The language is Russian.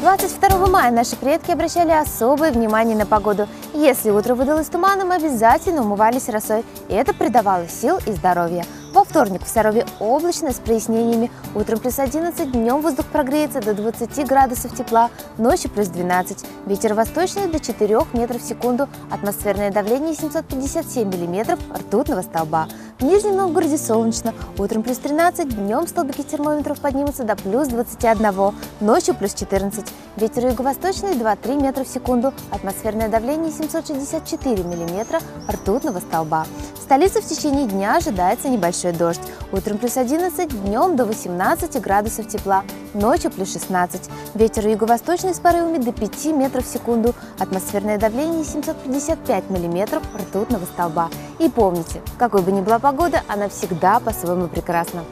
22 мая наши предки обращали особое внимание на погоду. Если утро выдалось туманом, обязательно умывались росой. И это придавало сил и здоровья. Во вторник в Сарове облачно с прояснениями. Утром плюс 11, днем воздух прогреется до 20 градусов тепла, ночью плюс 12. Ветер восточный до 4 метров в секунду. Атмосферное давление 757 миллиметров ртутного столба. В Нижнем Новгороде солнечно. Утром плюс 13, днем столбики термометров поднимутся до плюс 21, ночью плюс 14. Ветер юго-восточный 2-3 метра в секунду. Атмосферное давление 764 миллиметра ртутного столба. В столице в течение дня ожидается небольшой дождь. Утром плюс 11, днем до 18 градусов тепла, ночью плюс 16. Ветер юго-восточный с порывами до 5 метров в секунду. Атмосферное давление 755 миллиметров ртутного столба. И помните, какой бы ни была погода, она всегда по-своему прекрасна.